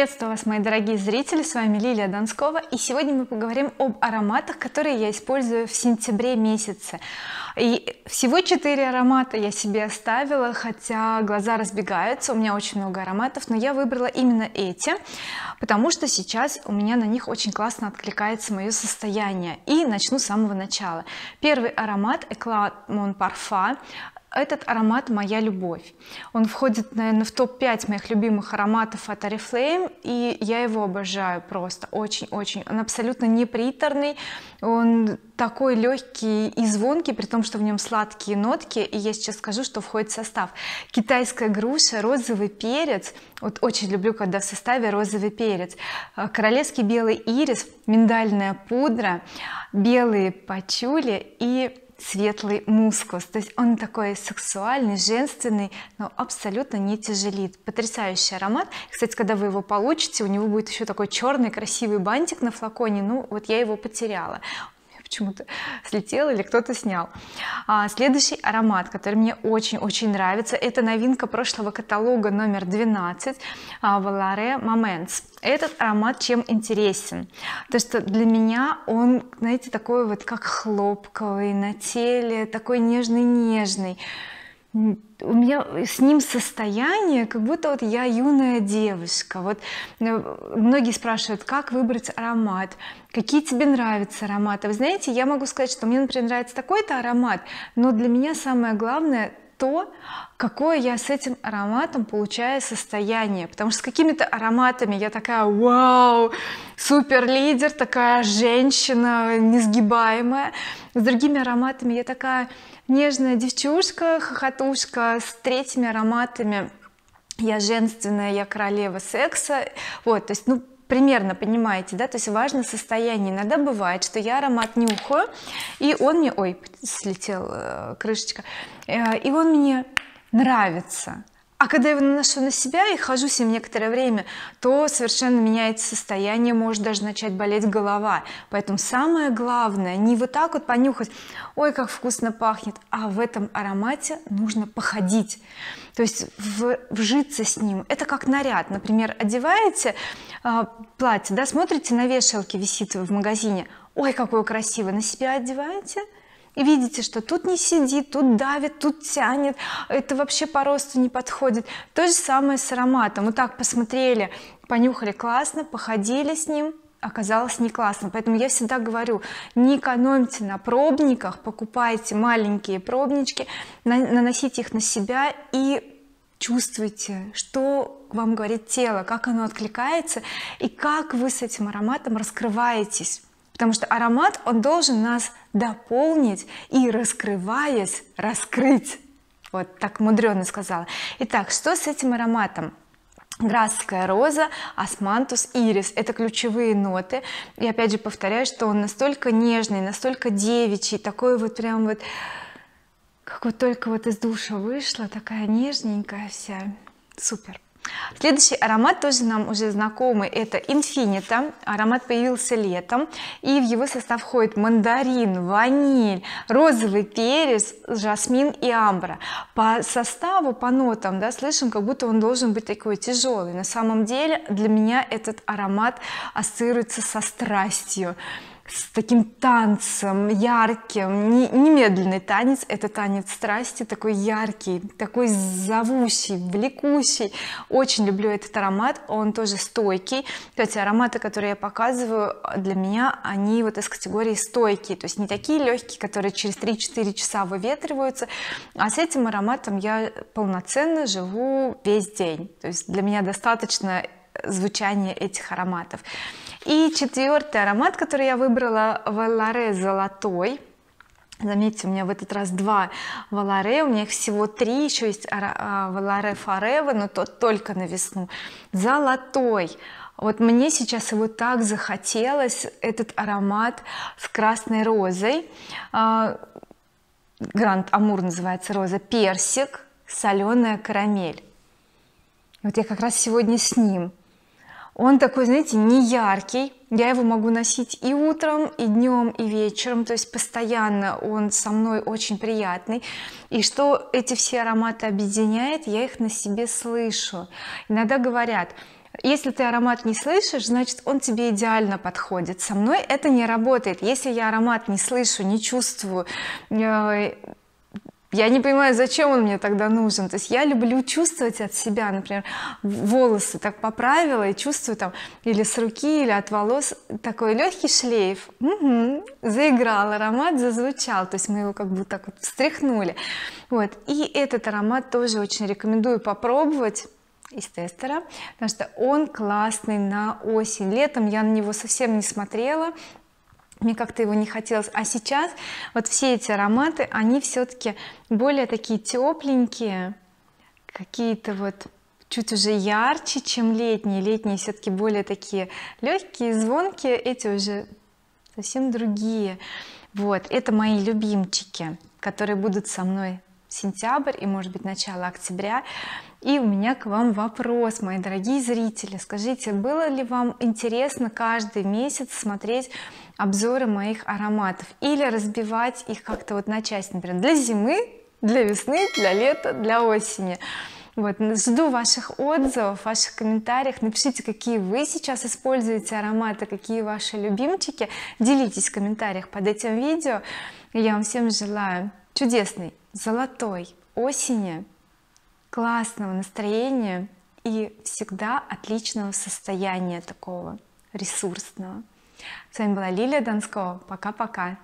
приветствую вас мои дорогие зрители с вами Лилия Донскова и сегодня мы поговорим об ароматах которые я использую в сентябре месяце. И всего 4 аромата я себе оставила хотя глаза разбегаются у меня очень много ароматов но я выбрала именно эти потому что сейчас у меня на них очень классно откликается мое состояние. И начну с самого начала. Первый аромат Eclat Mon Parfum этот аромат моя любовь. Он входит наверное в топ-5 моих любимых ароматов от oriflame и я его обожаю просто очень-очень. Он абсолютно не приторный он такой легкий и звонкий при том что в нем сладкие нотки и я сейчас скажу что входит в состав. Китайская груша розовый перец. Вот очень люблю когда в составе розовый перец. Королевский белый ирис миндальная пудра белые пачули и светлый мускус. То есть он такой сексуальный женственный но абсолютно не тяжелит. Потрясающий аромат. Кстати когда вы его получите у него будет еще такой черный красивый бантик на флаконе. Ну вот я его потеряла почему-то слетел или кто-то снял. А, следующий аромат который мне очень-очень нравится это новинка прошлого каталога номер 12 а, Valare Moments. Этот аромат чем интересен? То что для меня он знаете такой вот как хлопковый на теле такой нежный-нежный у меня с ним состояние как будто вот я юная девушка вот э, многие спрашивают как выбрать аромат какие тебе нравятся ароматы. Вы знаете я могу сказать что мне например нравится такой-то аромат но для меня самое главное то какое я с этим ароматом получаю состояние. Потому что с какими-то ароматами я такая вау супер лидер такая женщина несгибаемая с другими ароматами я такая нежная девчушка хохотушка. С третьими ароматами я женственная я королева секса. Вот то есть ну примерно понимаете да то есть важно состояние. Иногда бывает что я аромат нюхаю и он мне ой слетел э, крышечка э, и он мне нравится а когда я его наношу на себя и хожу с ним некоторое время то совершенно меняется состояние может даже начать болеть голова. Поэтому самое главное не вот так вот понюхать ой как вкусно пахнет а в этом аромате нужно походить. То есть вжиться с ним это как наряд. Например одеваете э, платье да смотрите на вешалке висит в магазине ой какое красиво на себя одеваете и видите что тут не сидит тут давит тут тянет это вообще по росту не подходит. То же самое с ароматом. Вот так посмотрели понюхали классно походили с ним оказалось не классно. Поэтому я всегда говорю не экономьте на пробниках покупайте маленькие пробнички наносите их на себя и чувствуйте что вам говорит тело как оно откликается и как вы с этим ароматом раскрываетесь. Потому что аромат он должен нас дополнить и раскрываясь раскрыть вот так мудрено сказала. Итак что с этим ароматом? Грасская роза османтус ирис это ключевые ноты. И опять же повторяю что он настолько нежный настолько девичий такой вот прям вот как вот только вот из душа вышла такая нежненькая вся. Супер следующий аромат тоже нам уже знакомый. Это Infinita аромат появился летом. И в его состав входит мандарин ваниль розовый перец жасмин и амбра. По составу по нотам да слышим как будто он должен быть такой тяжелый. На самом деле для меня этот аромат ассоциируется со страстью с таким танцем ярким не, немедленный танец. Это танец страсти такой яркий такой зовущий влекущий. Очень люблю этот аромат он тоже стойкий. Кстати ароматы которые я показываю для меня они вот из категории стойкие. То есть не такие легкие которые через 3-4 часа выветриваются. А с этим ароматом я полноценно живу весь день. То есть для меня достаточно звучание этих ароматов. И четвертый аромат который я выбрала Валаре золотой. Заметьте у меня в этот раз два Валаре у меня их всего три еще есть Валаре Форева но тот только на весну. Золотой. Вот мне сейчас его так захотелось этот аромат с красной розой. Гранд Амур называется роза персик соленая карамель. Вот я как раз сегодня с ним он такой знаете не яркий я его могу носить и утром и днем и вечером. То есть постоянно он со мной очень приятный. И что эти все ароматы объединяет я их на себе слышу. Иногда говорят если ты аромат не слышишь значит он тебе идеально подходит. Со мной это не работает. Если я аромат не слышу не чувствую э, я не понимаю зачем он мне тогда нужен. То есть я люблю чувствовать от себя например волосы так поправила и чувствую там или с руки или от волос такой легкий шлейф. Угу. заиграл аромат зазвучал. То есть мы его как бы так вот встряхнули. Вот. И этот аромат тоже очень рекомендую попробовать из тестера потому что он классный на осень. Летом я на него совсем не смотрела мне как-то его не хотелось. А сейчас вот все эти ароматы они все-таки более такие тепленькие какие-то вот чуть уже ярче чем летние. Летние все-таки более такие легкие звонкие эти уже совсем другие. Вот это мои любимчики которые будут со мной сентябрь и может быть начало октября и у меня к вам вопрос мои дорогие зрители. Скажите было ли вам интересно каждый месяц смотреть обзоры моих ароматов? Или разбивать их как-то вот на части например для зимы для весны для лета для осени? Вот жду ваших отзывов ваших комментариях напишите какие вы сейчас используете ароматы какие ваши любимчики. Делитесь в комментариях под этим видео. Я вам всем желаю чудесной золотой осени классного настроения и всегда отличного состояния такого ресурсного. С вами была Лилия Донского. Пока-пока